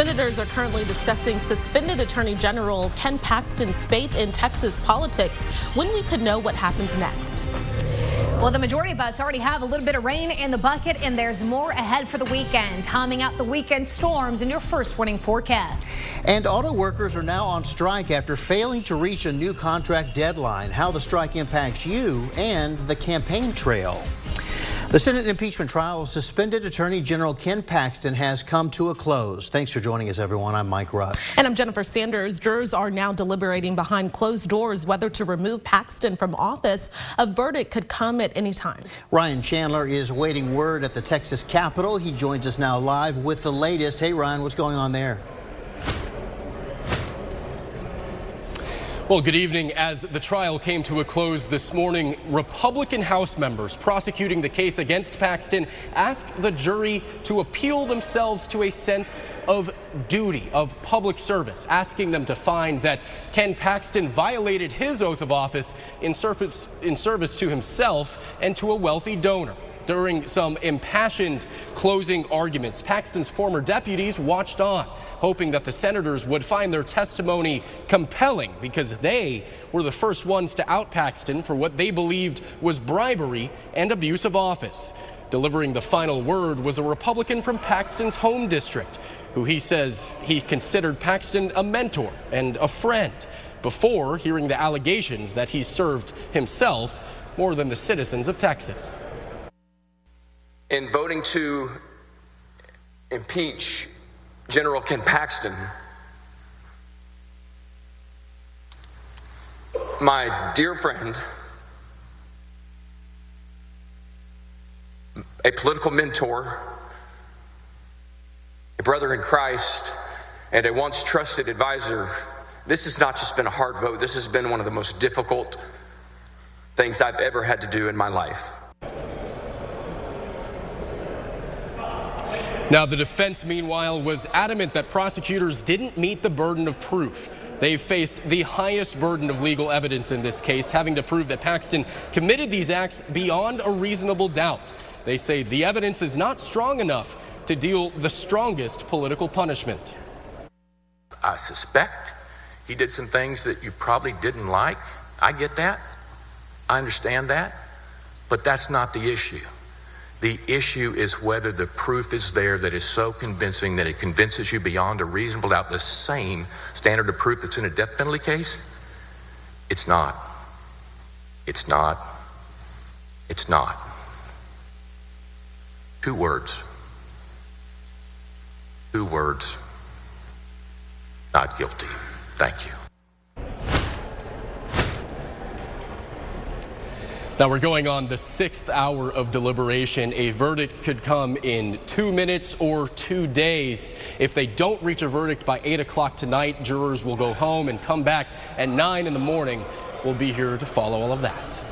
Senators are currently discussing suspended Attorney General Ken Paxton's fate in Texas politics when we could know what happens next. Well, the majority of us already have a little bit of rain in the bucket, and there's more ahead for the weekend. Timing out the weekend storms in your first warning forecast. And auto workers are now on strike after failing to reach a new contract deadline. How the strike impacts you and the campaign trail. The Senate impeachment trial of suspended Attorney General Ken Paxton has come to a close. Thanks for joining us, everyone. I'm Mike Rush. And I'm Jennifer Sanders. Jurors are now deliberating behind closed doors whether to remove Paxton from office. A verdict could come at any time. Ryan Chandler is waiting word at the Texas Capitol. He joins us now live with the latest. Hey, Ryan, what's going on there? Well, good evening. As the trial came to a close this morning, Republican House members prosecuting the case against Paxton asked the jury to appeal themselves to a sense of duty, of public service, asking them to find that Ken Paxton violated his oath of office in service, in service to himself and to a wealthy donor. During some impassioned closing arguments, Paxton's former deputies watched on, hoping that the senators would find their testimony compelling because they were the first ones to out Paxton for what they believed was bribery and abuse of office. Delivering the final word was a Republican from Paxton's home district, who he says he considered Paxton a mentor and a friend before hearing the allegations that he served himself more than the citizens of Texas in voting to impeach General Ken Paxton, my dear friend, a political mentor, a brother in Christ, and a once trusted advisor, this has not just been a hard vote, this has been one of the most difficult things I've ever had to do in my life. Now, the defense, meanwhile, was adamant that prosecutors didn't meet the burden of proof. They've faced the highest burden of legal evidence in this case, having to prove that Paxton committed these acts beyond a reasonable doubt. They say the evidence is not strong enough to deal the strongest political punishment. I suspect he did some things that you probably didn't like. I get that. I understand that. But that's not the issue. The issue is whether the proof is there that is so convincing that it convinces you beyond a reasonable doubt the same standard of proof that's in a death penalty case. It's not. It's not. It's not. Two words. Two words. Not guilty. Thank you. Now we're going on the sixth hour of deliberation. A verdict could come in two minutes or two days. If they don't reach a verdict by 8 o'clock tonight, jurors will go home and come back at 9 in the morning. We'll be here to follow all of that.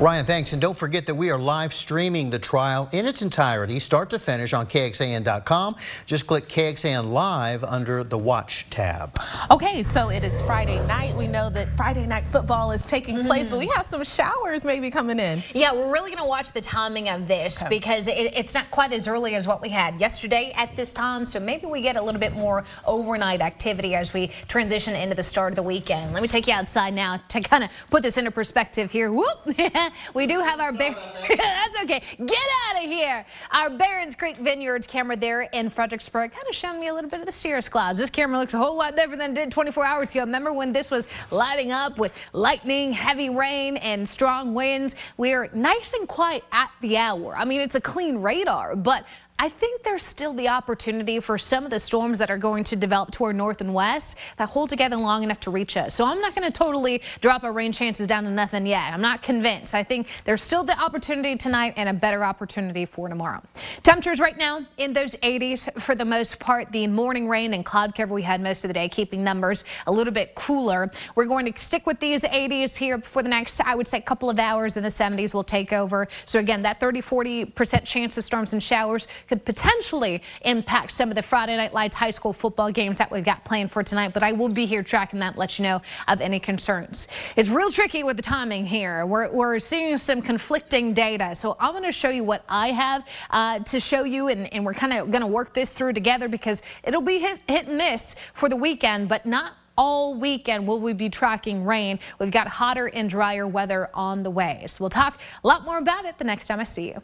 Ryan, thanks. And don't forget that we are live streaming the trial in its entirety, start to finish, on KXAN.com. Just click KXAN Live under the Watch tab. Okay, so it is Friday night. We know that Friday night football is taking mm -hmm. place, but we have some showers maybe coming in. Yeah, we're really going to watch the timing of this okay. because it, it's not quite as early as what we had yesterday at this time. So maybe we get a little bit more overnight activity as we transition into the start of the weekend. Let me take you outside now to kind of put this into perspective here. Whoop! we do have our bear. That's okay. Get out of here. Our Barons Creek Vineyards camera there in Fredericksburg kind of showing me a little bit of the cirrus clouds. This camera looks a whole lot different than it did 24 hours ago. Remember when this was lighting up with lightning, heavy rain, and strong winds? We're nice and quiet at the hour. I mean, it's a clean radar, but I think there's still the opportunity for some of the storms that are going to develop toward north and west that hold together long enough to reach us. So I'm not going to totally drop our rain chances down to nothing yet. I'm not convinced. I think there's still the opportunity tonight and a better opportunity for tomorrow. Temperatures right now in those 80s for the most part. The morning rain and cloud cover we had most of the day, keeping numbers a little bit cooler. We're going to stick with these 80s here for the next, I would say, couple of hours. and the 70s will take over. So again, that 30, 40% chance of storms and showers could potentially impact some of the Friday Night Lights high school football games that we've got planned for tonight. But I will be here tracking that, let you know of any concerns. It's real tricky with the timing here. We're, we're seeing some conflicting data. So I'm going to show you what I have uh, to show you, and, and we're kind of going to work this through together because it'll be hit, hit and miss for the weekend, but not all weekend will we be tracking rain. We've got hotter and drier weather on the way. So we'll talk a lot more about it the next time I see you.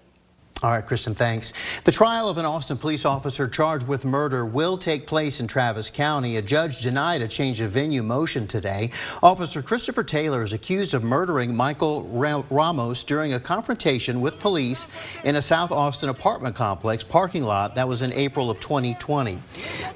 All right, Kristen, thanks. The trial of an Austin police officer charged with murder will take place in Travis County. A judge denied a change of venue motion today. Officer Christopher Taylor is accused of murdering Michael Ramos during a confrontation with police in a South Austin apartment complex parking lot that was in April of 2020.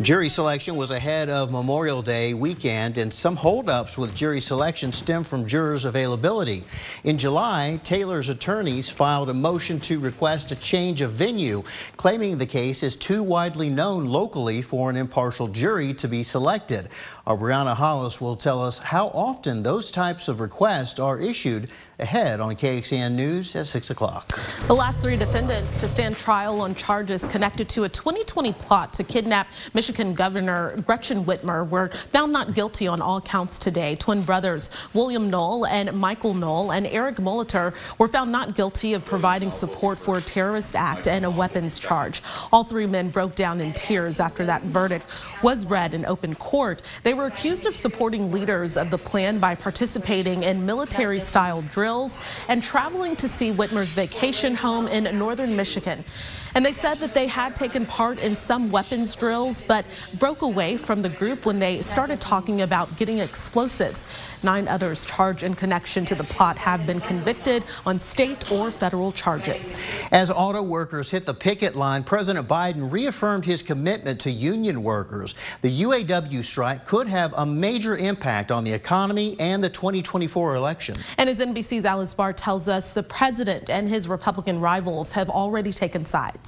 Jury selection was ahead of Memorial Day weekend, and some holdups with jury selection stem from jurors' availability. In July, Taylor's attorneys filed a motion to request a change of venue, claiming the case is too widely known locally for an impartial jury to be selected. Our Brianna Hollis will tell us how often those types of requests are issued ahead on KXAN News at 6 o'clock. The last three defendants to stand trial on charges connected to a 2020 plot to kidnap Michigan Governor Gretchen Whitmer were found not guilty on all counts today. Twin brothers William Null and Michael Null and Eric Molitor were found not guilty of providing support for a terrorist act and a weapons charge. All three men broke down in tears after that verdict was read in open court. They were accused of supporting leaders of the plan by participating in military-style drills drills and traveling to see Whitmer's vacation home in northern Michigan. And they said that they had taken part in some weapons drills, but broke away from the group when they started talking about getting explosives. Nine others charged in connection to the plot have been convicted on state or federal charges. As auto workers hit the picket line, President Biden reaffirmed his commitment to union workers. The UAW strike could have a major impact on the economy and the 2024 election. And as NBC's Alice Barr tells us, the president and his Republican rivals have already taken sides.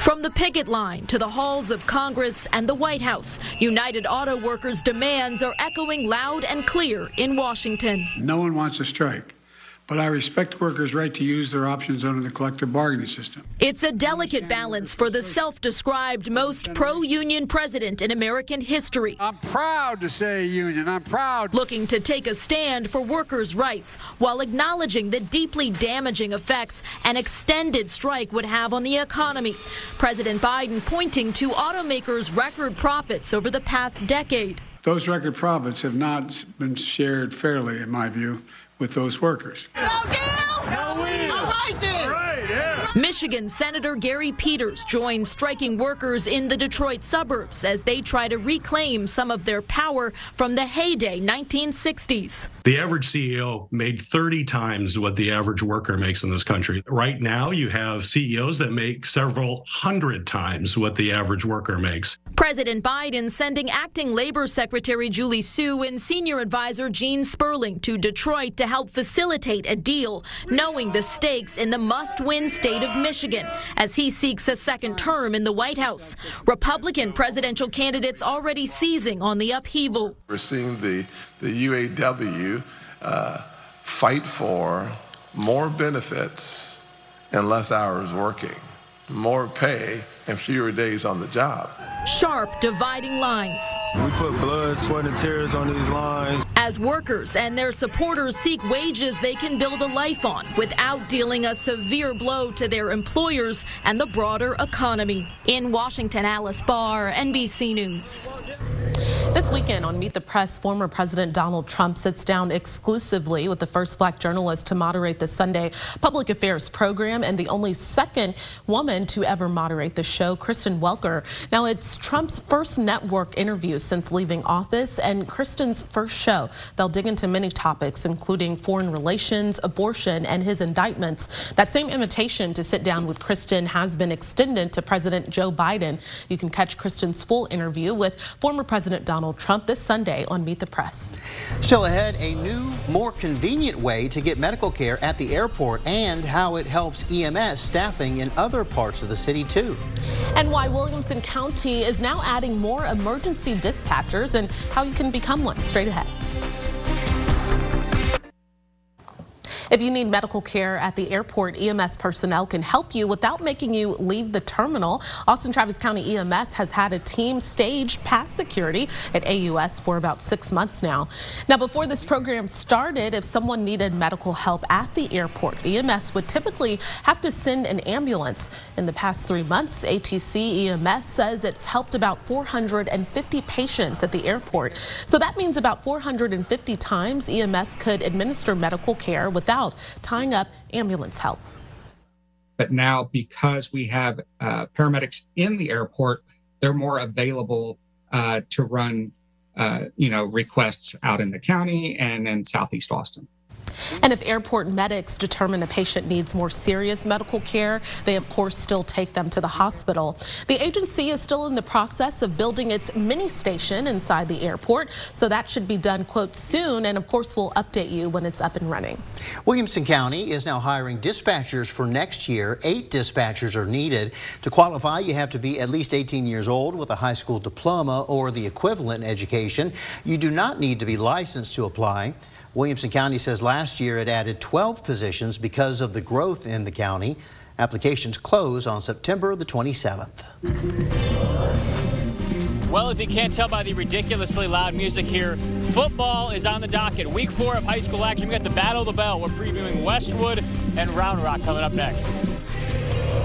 From the picket line to the halls of Congress and the White House, United Auto Workers' demands are echoing loud and clear in Washington. No one wants a strike but I respect workers' right to use their options under the collective bargaining system. It's a delicate balance for the self described most pro union president in American history. I'm proud to say union. I'm proud. Looking to take a stand for workers' rights while acknowledging the deeply damaging effects an extended strike would have on the economy. President Biden pointing to automakers' record profits over the past decade. Those record profits have not been shared fairly, in my view with those workers. No deal! No Right, yeah. Michigan Senator Gary Peters joins striking workers in the Detroit suburbs as they try to reclaim some of their power from the heyday 1960s. The average CEO made 30 times what the average worker makes in this country. Right now, you have CEOs that make several hundred times what the average worker makes. President Biden sending acting Labor Secretary Julie Su and senior advisor Gene Sperling to Detroit to help facilitate a deal, knowing the stakes in the must win state of Michigan as he seeks a second term in the White House. Republican presidential candidates already seizing on the upheaval. We're seeing the, the UAW uh, fight for more benefits and less hours working, more pay and fewer days on the job. Sharp dividing lines. We put blood, sweat, and tears on these lines. As workers and their supporters seek wages they can build a life on without dealing a severe blow to their employers and the broader economy. In Washington, Alice Barr, NBC News. This weekend on Meet the Press, former President Donald Trump sits down exclusively with the first black journalist to moderate the Sunday public affairs program and the only second woman to ever moderate the show, Kristen Welker. Now, it's Trump's first network interview since leaving office and Kristen's first show. They'll dig into many topics, including foreign relations, abortion, and his indictments. That same invitation to sit down with Kristen has been extended to President Joe Biden. You can catch Kristen's full interview with former President Donald Donald Trump this Sunday on Meet the Press. Still ahead, a new, more convenient way to get medical care at the airport and how it helps EMS staffing in other parts of the city, too. And why Williamson County is now adding more emergency dispatchers and how you can become one straight ahead. If you need medical care at the airport, EMS personnel can help you without making you leave the terminal. Austin Travis County EMS has had a team staged past security at AUS for about six months now. Now, before this program started, if someone needed medical help at the airport, EMS would typically have to send an ambulance. In the past three months, ATC EMS says it's helped about 450 patients at the airport. So that means about 450 times EMS could administer medical care without tying up ambulance help. But now, because we have uh, paramedics in the airport, they're more available uh, to run, uh, you know, requests out in the county and in Southeast Austin. And if airport medics determine a patient needs more serious medical care, they of course still take them to the hospital. The agency is still in the process of building its mini station inside the airport, so that should be done, quote, soon. And of course, we'll update you when it's up and running. Williamson County is now hiring dispatchers for next year. Eight dispatchers are needed. To qualify, you have to be at least 18 years old with a high school diploma or the equivalent education. You do not need to be licensed to apply. Williamson County says last year it added 12 positions because of the growth in the county. Applications close on September the 27th. Well, if you can't tell by the ridiculously loud music here, football is on the docket. Week four of high school action. We got the Battle of the Bell. We're previewing Westwood and Round Rock coming up next.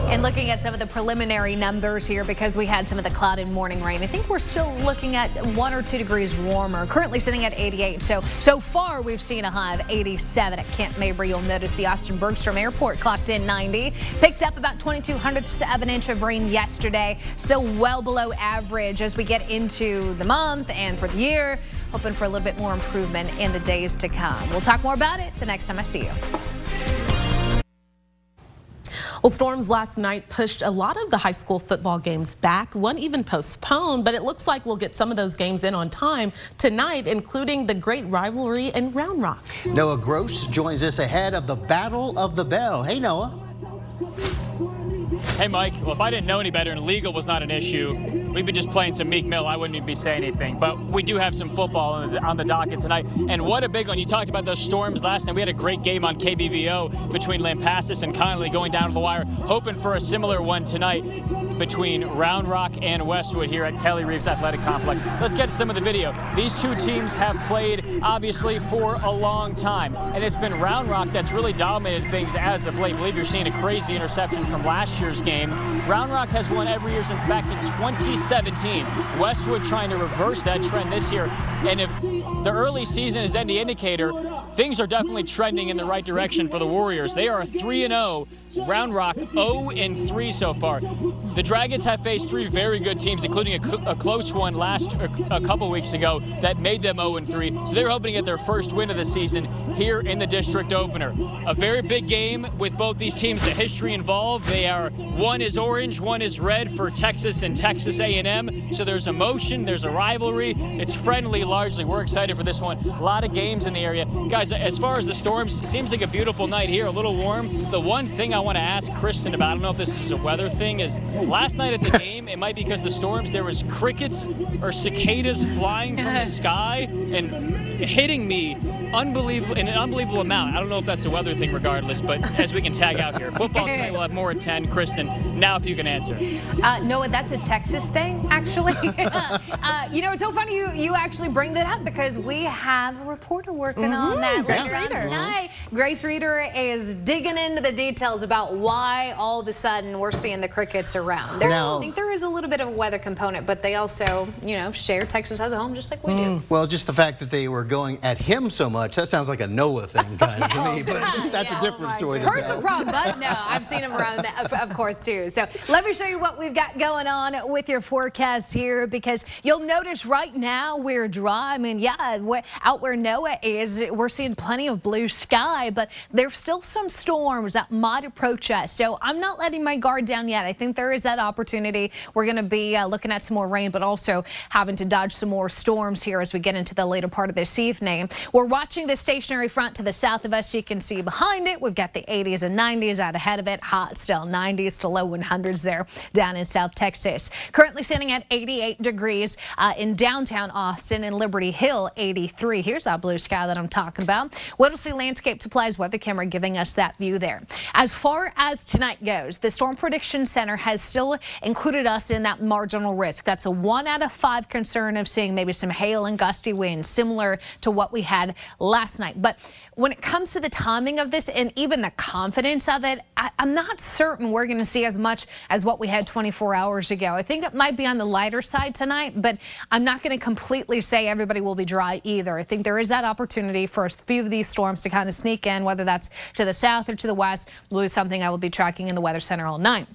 And looking at some of the preliminary numbers here because we had some of the clouded morning rain. I think we're still looking at one or two degrees warmer. Currently sitting at 88. So so far we've seen a high of 87 at Camp Mabry. You'll notice the Austin Bergstrom Airport clocked in 90. Picked up about 22 hundredths of an inch of rain yesterday. Still well below average as we get into the month and for the year. Hoping for a little bit more improvement in the days to come. We'll talk more about it the next time I see you. Well, storms last night pushed a lot of the high school football games back, one even postponed, but it looks like we'll get some of those games in on time tonight, including the great rivalry in Round Rock. Noah Gross joins us ahead of the Battle of the Bell. Hey, Noah. Hey, Mike. Well, if I didn't know any better and legal was not an issue, we'd be just playing some Meek Mill. I wouldn't even be saying anything. But we do have some football on the, on the docket tonight. And what a big one. You talked about those storms last night. We had a great game on KBVO between Lampasas and Connally going down to the wire, hoping for a similar one tonight between Round Rock and Westwood here at Kelly Reeves Athletic Complex. Let's get some of the video. These two teams have played, obviously, for a long time. And it's been Round Rock that's really dominated things as of late. I believe you're seeing a crazy interception from last year's game. Round Rock has won every year since back in 2017. Westwood trying to reverse that trend this year. And if the early season is any indicator, things are definitely trending in the right direction for the Warriors. They are 3 0 Round Rock 0 and 3 so far. The Dragons have faced three very good teams, including a, a close one last a, couple weeks ago that made them 0 and 3. So they're hoping to get their first win of the season here in the district opener. A very big game with both these teams. The history involved. They are one is orange, one is red for Texas and Texas A&M. So there's emotion, there's a rivalry. It's friendly largely. We're excited for this one. A lot of games in the area, guys. As far as the storms, seems like a beautiful night here. A little warm. The one thing I I want to ask Kristen about, I don't know if this is a weather thing, is last night at the game, it might be because the storms, there was crickets or cicadas flying from the sky and hitting me unbelievable in an unbelievable amount. I don't know if that's a weather thing regardless, but as we can tag out here. Football tonight we'll have more at 10. Kristen, now if you can answer. Uh, Noah, that's a Texas thing, actually. uh, you know, it's so funny you, you actually bring that up because we have a reporter working mm -hmm. on that Grace Reader. tonight. Grace Reader is digging into the details about why all of a sudden we're seeing the crickets around. There, now, I think there is a little bit of a weather component, but they also, you know, share Texas has a home just like we mm. do. Well, just the fact that they were going at him so much, that sounds like a Noah thing kind of to me, but that's yeah, a different story Personal problem, but no, I've seen him around, of course, too. So let me show you what we've got going on with your forecast here because you'll notice right now we're dry. I mean, yeah, out where Noah is, we're seeing plenty of blue sky, but there's still some storms that might approach us. So I'm not letting my guard down yet. I think there is that opportunity we're going to be uh, looking at some more rain, but also having to dodge some more storms here as we get into the later part of this evening. We're watching the stationary front to the south of us. You can see behind it, we've got the 80s and 90s out ahead of it. Hot still 90s to low 100s there down in South Texas. Currently sitting at 88 degrees uh, in downtown Austin and Liberty Hill 83. Here's that blue sky that I'm talking about. Whittlesey Landscape Supplies weather camera giving us that view there. As far as tonight goes, the Storm Prediction Center has still included us in that marginal risk. That's a one out of five concern of seeing maybe some hail and gusty winds, similar to what we had last night. But when it comes to the timing of this and even the confidence of it, I, am not certain we're going to see as much as what we had 24 hours ago. I think it might be on the lighter side tonight, but I'm not going to completely say everybody will be dry either. I think there is that opportunity for a few of these storms to kind of sneak in, whether that's to the south or to the west, will be something I will be tracking in the Weather Center all night.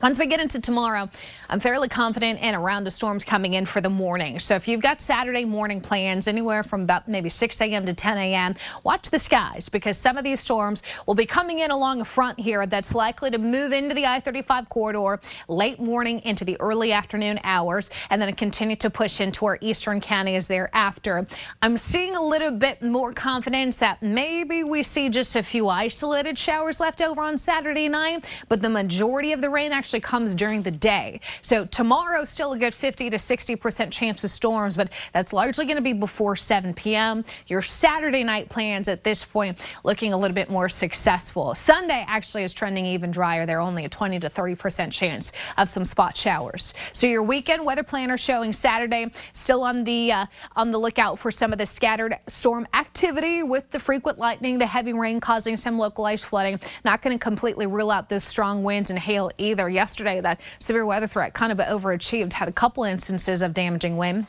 Once we get into tomorrow, I'm fairly confident in a round of storms coming in for the morning. So if you've got Saturday morning plans anywhere from about maybe 6 a.m. to 10 a.m., watch the skies because some of these storms will be coming in along a front here that's likely to move into the I-35 corridor late morning into the early afternoon hours and then continue to push into our eastern counties thereafter. I'm seeing a little bit more confidence that maybe we see just a few isolated showers left over on Saturday night, but the majority of the rain actually actually comes during the day. So tomorrow, still a good 50 to 60% chance of storms, but that's largely going to be before 7 p.m. Your Saturday night plans at this point looking a little bit more successful. Sunday actually is trending even drier. There only a 20 to 30% chance of some spot showers. So your weekend weather planner showing Saturday still on the uh, on the lookout for some of the scattered storm activity with the frequent lightning, the heavy rain causing some localized flooding. Not going to completely rule out those strong winds and hail either yesterday that severe weather threat kind of overachieved, had a couple instances of damaging wind.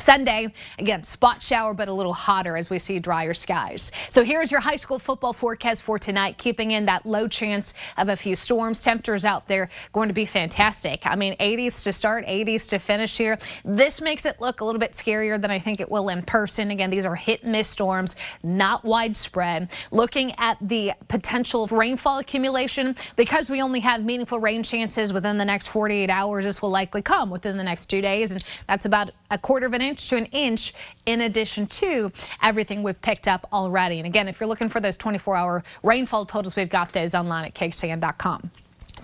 Sunday, again, spot shower, but a little hotter as we see drier skies. So here's your high school football forecast for tonight, keeping in that low chance of a few storms. Temperatures out there going to be fantastic. I mean, 80s to start, 80s to finish here. This makes it look a little bit scarier than I think it will in person. Again, these are hit and miss storms, not widespread. Looking at the potential of rainfall accumulation, because we only have meaningful rain chances within the next 48 hours, this will likely come within the next two days, and that's about a quarter of an inch to an inch in addition to everything we've picked up already. And again, if you're looking for those 24 hour rainfall totals, we've got those online at KXAN.com.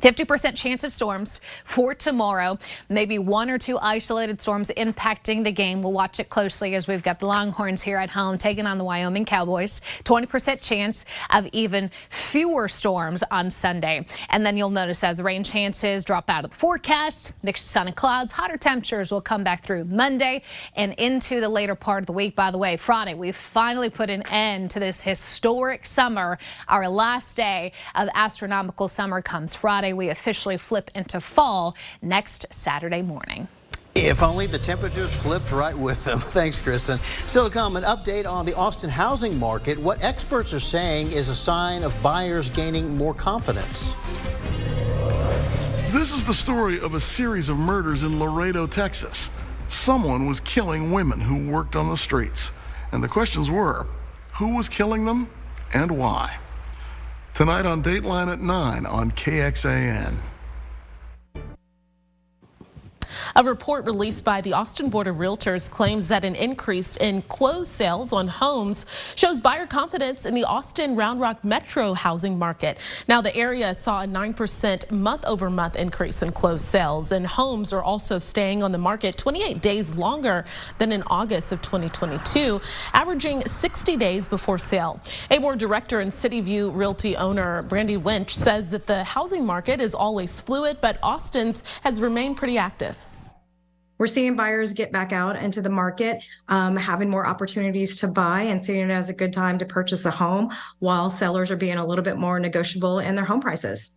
50% chance of storms for tomorrow. Maybe one or two isolated storms impacting the game. We'll watch it closely as we've got the Longhorns here at home taking on the Wyoming Cowboys. 20% chance of even fewer storms on Sunday. And then you'll notice as the rain chances drop out of the forecast, mixed sun and clouds, hotter temperatures will come back through Monday and into the later part of the week. By the way, Friday, we've finally put an end to this historic summer. Our last day of astronomical summer comes Friday. Friday, we officially flip into fall next Saturday morning. If only the temperatures flipped right with them. Thanks, Kristen. Still to come, an update on the Austin housing market. What experts are saying is a sign of buyers gaining more confidence. This is the story of a series of murders in Laredo, Texas. Someone was killing women who worked on the streets. And the questions were who was killing them and why? Tonight on Dateline at 9 on KXAN. A report released by the Austin Board of Realtors claims that an increase in closed sales on homes shows buyer confidence in the Austin Round Rock metro housing market. Now, the area saw a 9% month over month increase in closed sales, and homes are also staying on the market 28 days longer than in August of 2022, averaging 60 days before sale. A board director and City View Realty owner Brandy Winch says that the housing market is always fluid, but Austin's has remained pretty active we're seeing buyers get back out into the market, um, having more opportunities to buy and seeing it as a good time to purchase a home while sellers are being a little bit more negotiable in their home prices.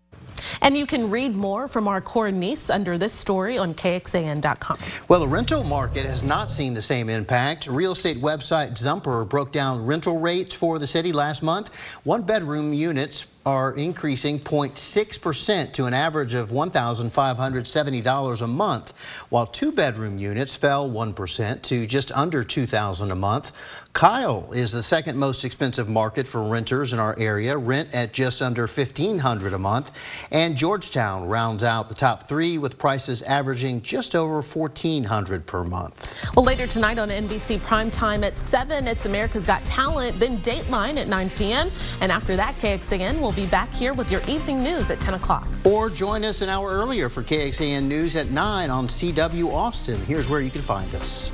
And you can read more from our core niece under this story on KXAN.com. Well, the rental market has not seen the same impact. Real estate website Zumper broke down rental rates for the city last month. One bedroom units are increasing 0.6% to an average of $1,570 a month, while two bedroom units fell 1% to just under $2,000 a month. Kyle is the second most expensive market for renters in our area, rent at just under $1,500 a month. And Georgetown rounds out the top three with prices averaging just over $1,400 per month. Well, later tonight on NBC Primetime at 7, it's America's Got Talent, then Dateline at 9 p.m. And after that, KXAN will be back here with your evening news at 10 o'clock. Or join us an hour earlier for KXAN News at 9 on CW Austin. Here's where you can find us.